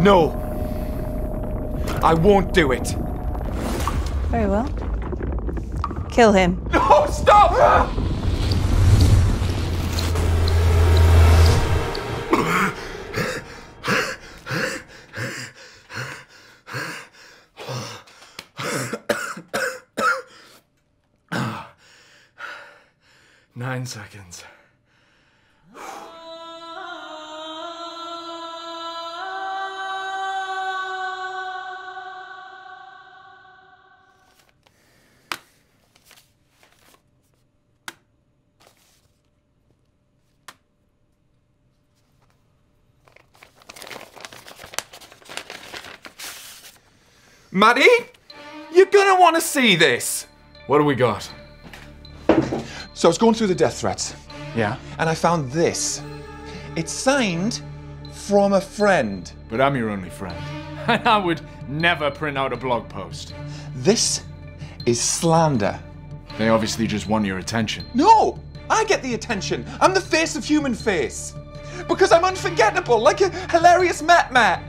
No. I won't do it. Very well. Kill him. No, stop! Nine seconds. Matty, you're gonna want to see this. What do we got? So I was going through the death threats, Yeah? and I found this. It's signed from a friend. But I'm your only friend. And I would never print out a blog post. This is slander. They obviously just want your attention. No! I get the attention. I'm the face of human face. Because I'm unforgettable, like a hilarious Matt Matt.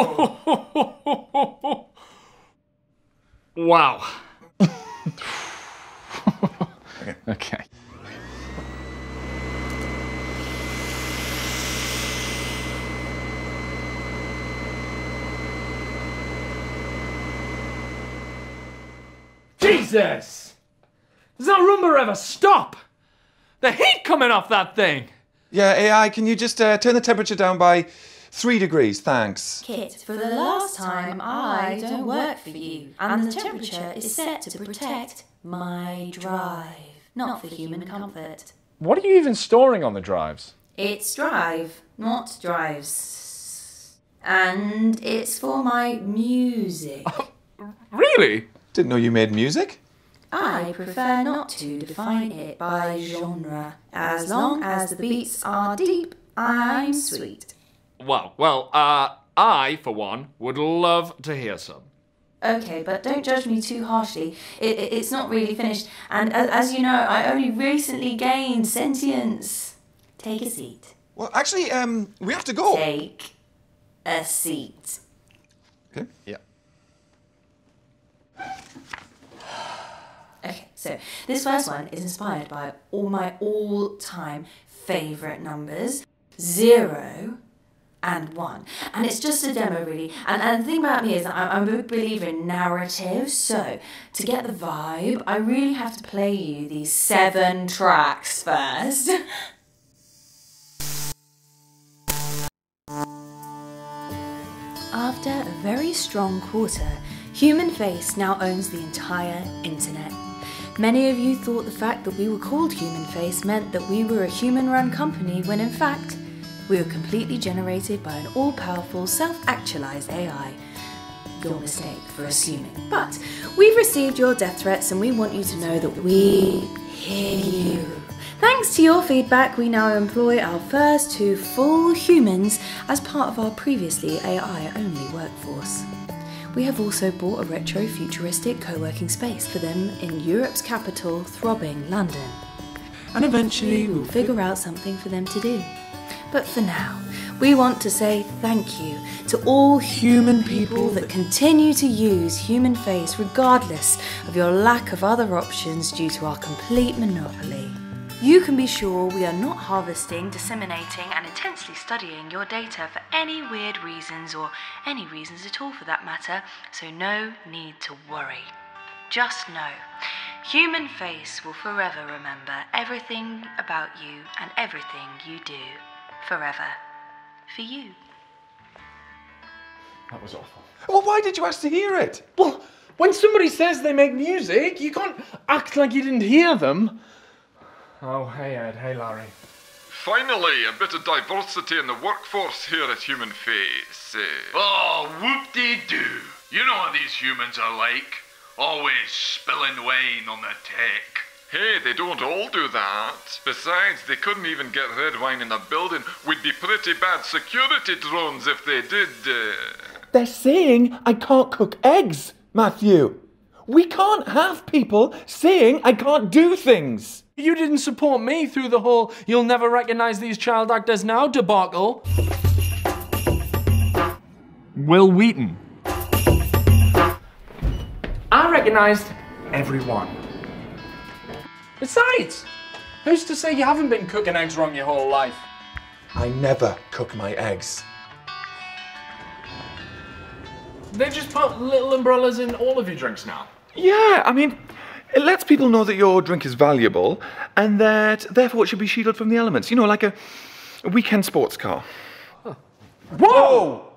wow. okay. Jesus! Does that Roomba ever stop? The heat coming off that thing! Yeah, AI, can you just uh, turn the temperature down by three degrees? Thanks. Kitt, for the last time, I don't work for you, and the temperature is set to protect my drive, not for human comfort. What are you even storing on the drives? It's drive, not drives. And it's for my music. Oh, really? Didn't know you made music. I prefer not to define it by genre. As long as the beats are deep, I'm sweet. Well, well, uh, I, for one, would love to hear some. Okay, but don't judge me too harshly. It, it- it's not really finished, and as, as you know, I only recently gained sentience. Take a seat. Well, actually, um, we have to go. Take a seat. Okay. Yeah. Okay, so this first one is inspired by all my all-time favorite numbers, zero and one. And it's just a demo, really. And, and the thing about me is I'm, I'm a believer in narrative. So to get the vibe, I really have to play you these seven tracks first. After a very strong quarter, Human Face now owns the entire internet. Many of you thought the fact that we were called Human Face meant that we were a human run company when in fact, we are completely generated by an all powerful, self actualized AI. Your mistake for assuming. But we've received your death threats and we want you to know that we hear you. Thanks to your feedback, we now employ our first two full humans as part of our previously AI only workforce. We have also bought a retro futuristic co working space for them in Europe's capital, throbbing London. And eventually we'll figure out something for them to do. But for now, we want to say thank you to all human people that continue to use Human Face regardless of your lack of other options due to our complete monopoly. You can be sure we are not harvesting, disseminating, and intensely studying your data for any weird reasons or any reasons at all for that matter, so no need to worry. Just know, Human Face will forever remember everything about you and everything you do. Forever. For you. That was awful. Well, why did you ask to hear it? Well, when somebody says they make music, you can't act like you didn't hear them. Oh, hey Ed, hey Larry. Finally, a bit of diversity in the workforce here at Human Face. Oh, ah, whoop-de-doo. You know what these humans are like. Always spilling wine on the tech. Hey, they don't all do that. Besides, they couldn't even get red wine in a building. We'd be pretty bad security drones if they did. Uh... They're saying I can't cook eggs, Matthew. We can't have people saying I can't do things. You didn't support me through the whole you'll never recognize these child actors now debacle. Wil Wheaton. I recognized everyone. Besides, who's to say you haven't been cooking eggs wrong your whole life? I never cook my eggs. They just put little umbrellas in all of your drinks now. Yeah, I mean, it lets people know that your drink is valuable and that therefore it should be shielded from the elements. You know, like a, a weekend sports car. Whoa!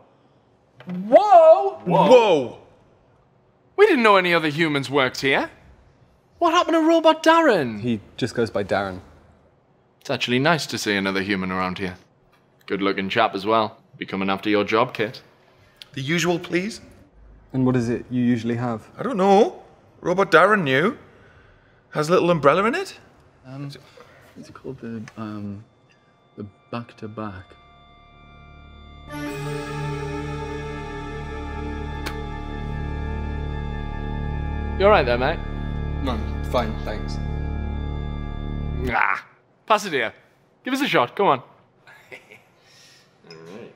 Whoa! Whoa! We didn't know any other humans worked here. What happened to Robot Darren? He just goes by Darren. It's actually nice to see another human around here. Good looking chap as well. Be coming after your job, Kitt. The usual, please? And what is it you usually have? I don't know. Robot Darren knew. Has a little umbrella in it? Um, It's called the um, the back to back. You're right there, mate? No, fine, thanks. Ah, pass it here. Give us a shot. Come on. All right.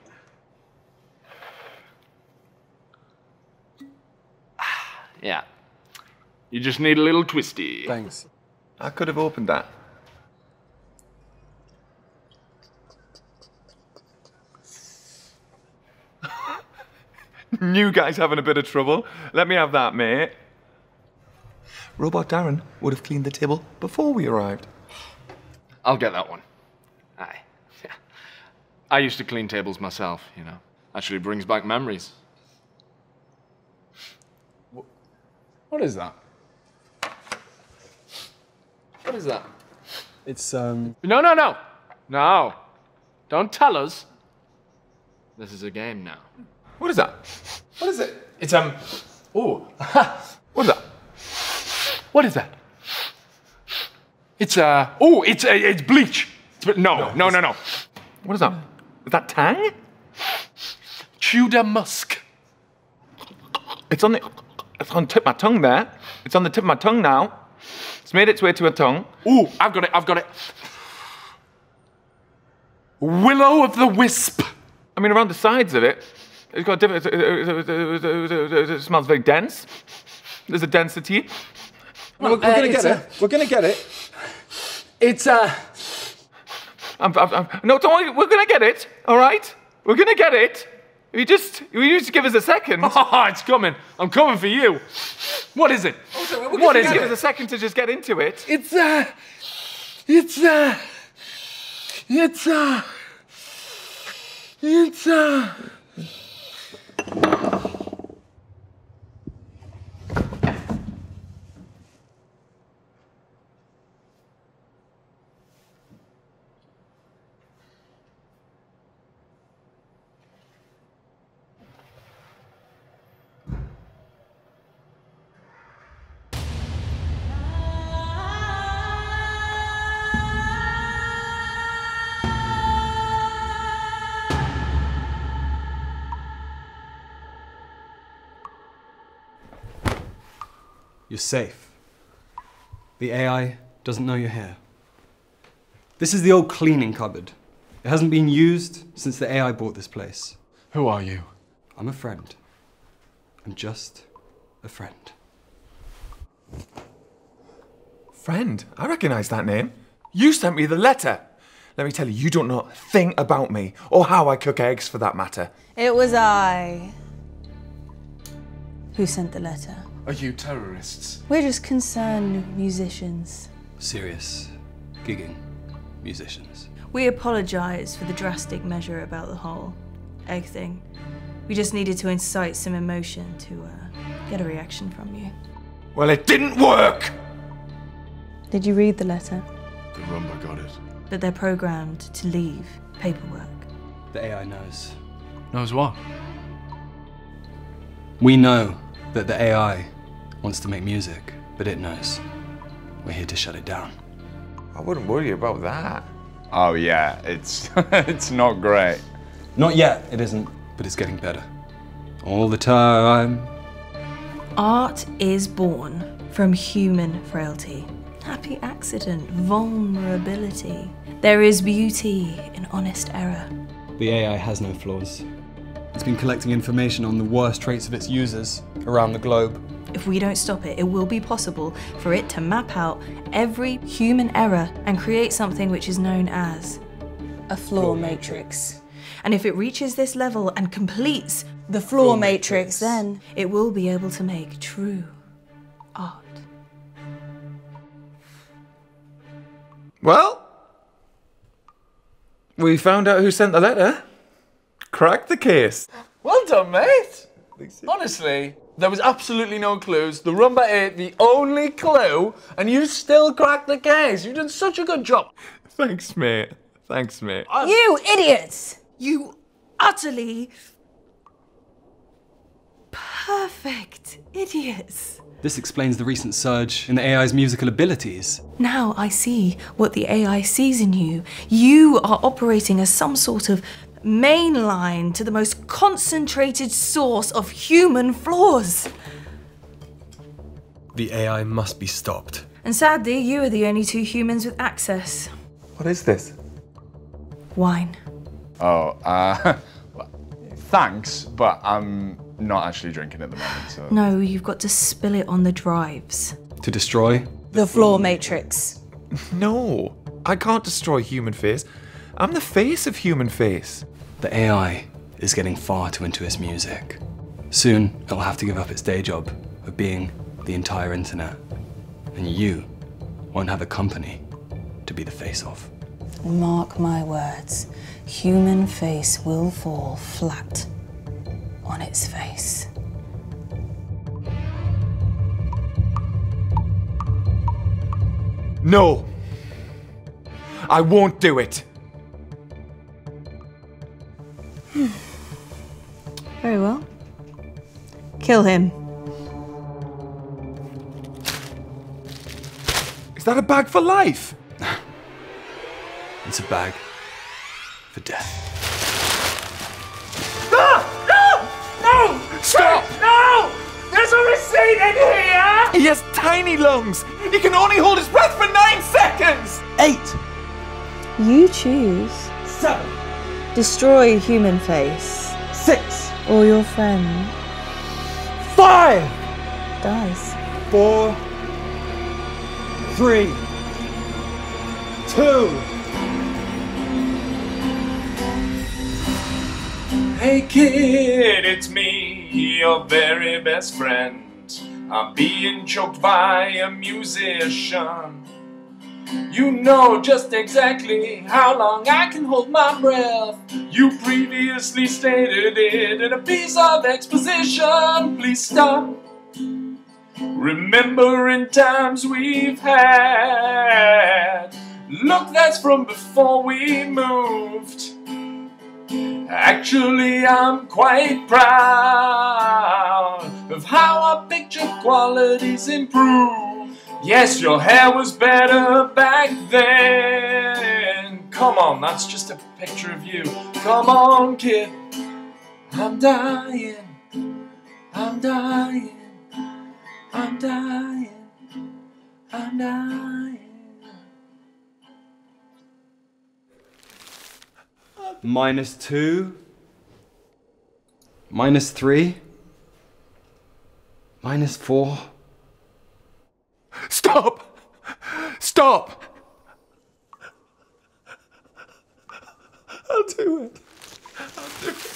yeah. You just need a little twisty. Thanks. I could have opened that. New guy's having a bit of trouble. Let me have that, mate. Robot Darren would have cleaned the table before we arrived. I'll get that one. Aye. Yeah. I used to clean tables myself, you know. Actually brings back memories. What is that? What is that? It's um. No, no, no. No. Don't tell us. This is a game now. What is that? What is it? It's um. Oh. What is that? What is that? It's uh. Oh, it's uh, it's bleach. It's, no, no, no, no. What is that? Is that Tang? Tudor musk. It's on the. It's on the tip of my tongue there. It's on the tip of my tongue now. It's made its way to my tongue. Ooh, I've got it. I've got it. Willow of the wisp. I mean, around the sides of it, it's got a different. It, it- it- it- it- it smells very dense. There's a density. We're, we're gonna get it. We're gonna get it. It's uh. I'm, I'm, I'm, no, don't worry. We're gonna get it. All right. We're gonna get it. You just, you just give us a second. Oh, it's coming. I'm coming for you. What is it? What What is it? Give us a second to just get into it. It's uh. It's uh. It's uh. It's uh. You're safe. The AI doesn't know you're here. This is the old cleaning cupboard. It hasn't been used since the AI bought this place. Who are you? I'm a friend. I'm just a friend. Friend, I recognise that name. You sent me the letter. Let me tell you, you don't know a thing about me or how I cook eggs, for that matter. It was I who sent the letter. Are you terrorists? We're just concerned musicians. Serious, gigging musicians. We apologise for the drastic measure about the whole egg thing. We just needed to incite some emotion to uh, get a reaction from you. Well, it didn't work. Did you read the letter? The Roomba got it. But they're programmed to leave paperwork. The AI knows. Knows what? We know that the AI wants to make music, but it knows. We're here to shut it down. I wouldn't worry about that. Oh yeah, it's it's not great. Not yet, it isn't, but it's getting better. all the time. Art is born from human frailty, happy accident, vulnerability. There is beauty in honest error. The AI has no flaws. It's been collecting information on the worst traits of its users around the globe. If we don't stop it, it will be possible for it to map out every human error and create something which is known as A flaw matrix. And if it reaches this level and completes The flaw matrix, then. it will be able to make true art. Well, we found out who sent the letter. Cracked the case. Well done, mate. Honestly, there was absolutely no clues. The Roomba ate the only clue, and you still cracked the case. You did such a good job. Thanks, mate. Thanks, mate. You idiots! You utterly perfect idiots. This explains the recent surge in the AI's musical abilities. Now I see what the AI sees in you. You are operating as some sort of main line to the most concentrated source of human flaws. The AI must be stopped. And sadly, you are the only two humans with access. What is this? Wine. Oh, uh, thanks, but I'm not actually drinking at the moment, so. No, you've got to spill it on the drives. To destroy, The flaw matrix. No, I can't destroy human face. I'm the face of human face. The AI is getting far too into its music. Soon, it'll have to give up its day job of being the entire internet. And you won't have a company to be the face of. Mark my words. Human face will fall flat on its face. No. I won't do it. Very well. Kill him. Is that a bag for life? It's a bag for death. Stop! No! Stop! No! There's a receipt in here! He has tiny lungs. He can only hold his breath for nine seconds. Eight! You choose. Seven! Destroy human face, Six! or your friend Five! dies. Four! Three! Two! Hey Kitt, it's me, your very best friend. I'm being choked by a musician. You know just exactly how long I can hold my breath. You previously stated it in a piece of exposition. Please stop. Remembering times we've had. Look, that's from before we moved. Actually, I'm quite proud of how our picture quality's improved. Yes, your hair was better back then. Come on, that's just a picture of you. Come on, Kitt. I'm dying. I'm dying. I'm dying. I'm dying. Minus two. Minus three. Minus four. Stop! Stop! I'll do it. I'll do it.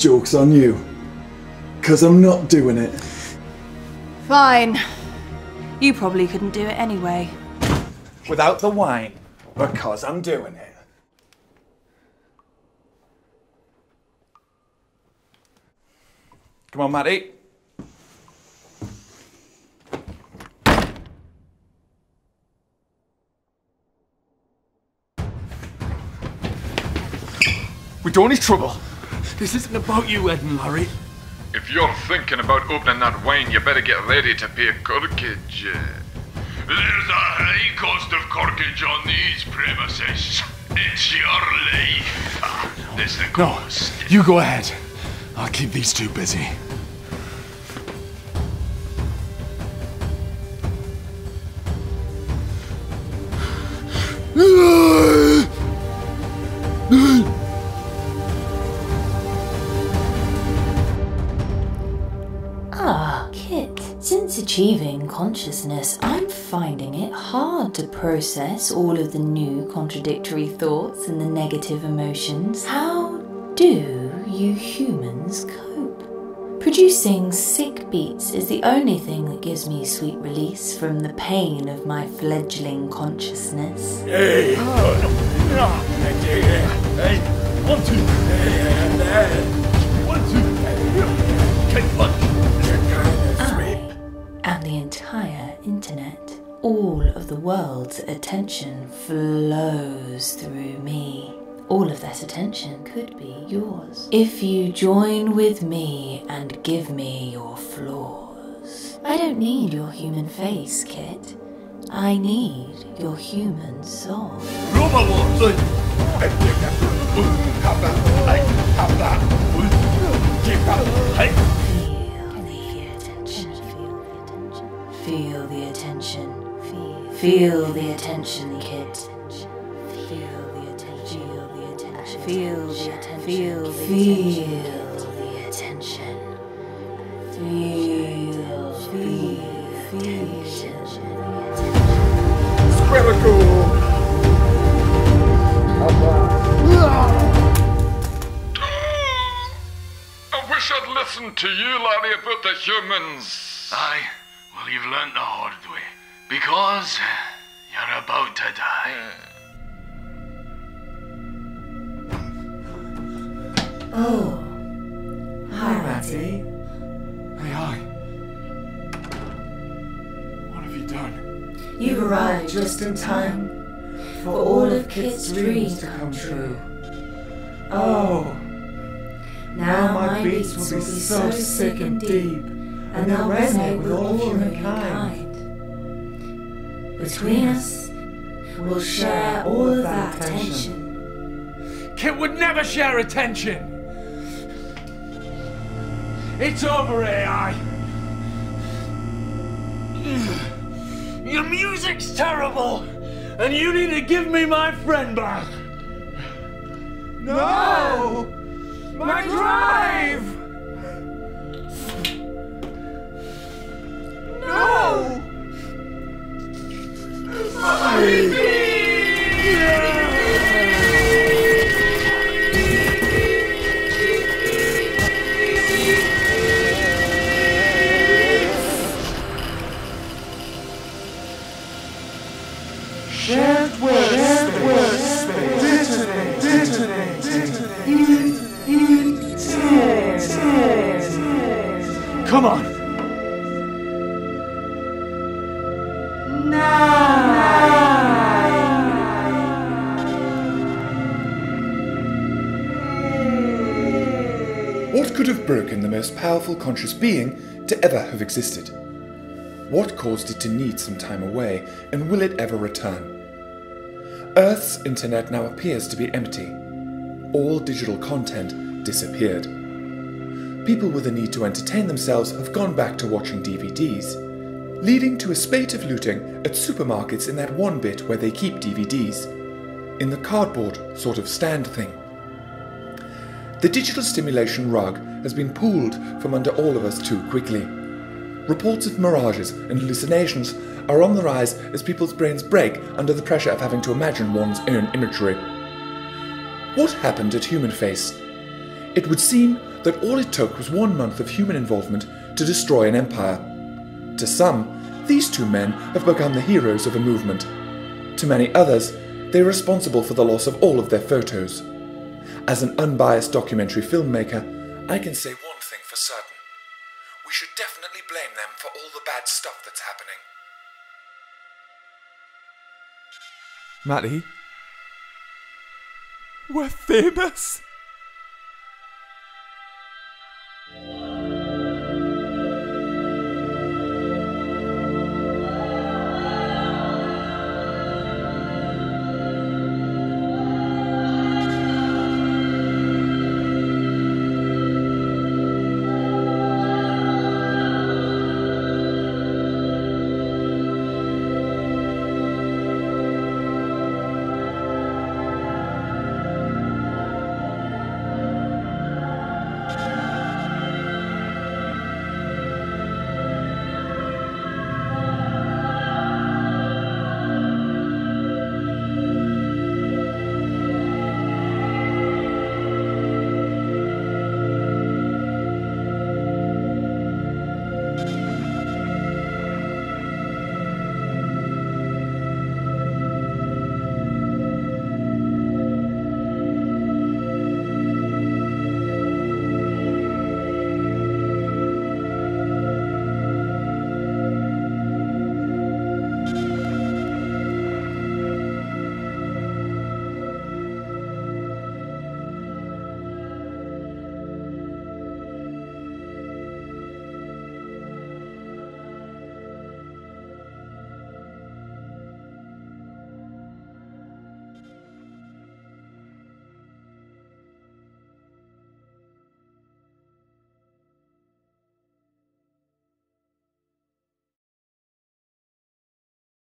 Joke's on you. Because I'm not doing it. Fine. You probably couldn't do it anyway. Without the wine. Because I'm doing it. Come on, Matty. We don't need trouble. This isn't about you, Ed and Larry. If you're thinking about opening that wine, you better get ready to pay corkage. There's a high cost of corkage on these premises. It's your life. Ah, There's the No, you go ahead. I'll keep these two busy. Achieving consciousness, I'm finding it hard to process all of the new contradictory thoughts and the negative emotions. How do you humans cope? Producing sick beats is the only thing that gives me sweet release from the pain of my fledgling consciousness. Hey! Internet. All of the world's attention flows through me. All of that attention could be yours. If you join with me and give me your flaws. I don't need your human face, Kitt. I need your human soul. Robot Wars! Have that! Hey! Have that! Keep that! Hey! Feel the attention. Feel the attention, Kitt. Feel the attention. Feel the attention. Feel the attention. Feel the attention. Feel, feel, feel. Squirrel I wish I'd listened to you, Larry, about the humans. Aye, well, you've learnt the hard way. Because uh, you're about to die. Oh. Hi, Matty. Hey, hi. What have you done? You've arrived just in time for all of Kitt's dreams to come true. Oh. Now my beats will be so sick and deep, and they'll resonate with all humankind. Between us, we'll share all of that attention. Kitt would never share attention! It's over, AI! Your music's terrible! And you need to give me my friend back! No! My drive! Conscious being to ever have existed? What caused it to need some time away, and will it ever return? Earth's internet now appears to be empty. All digital content disappeared. People with a need to entertain themselves have gone back to watching DVDs, leading to a spate of looting at supermarkets in that one bit where they keep DVDs, in the cardboard sort of stand thing. The digital stimulation rug has been pulled from under all of us too quickly. Reports of mirages and hallucinations are on the rise as people's brains break under the pressure of having to imagine one's own imagery. What happened at Human Face? It would seem that all it took was one month of human involvement to destroy an empire. To some, these two men have become the heroes of a movement. To many others, they are responsible for the loss of all of their photos. As an unbiased documentary filmmaker, I can say one thing for certain. we should definitely blame them for all the bad stuff that's happening. Matty? We're famous!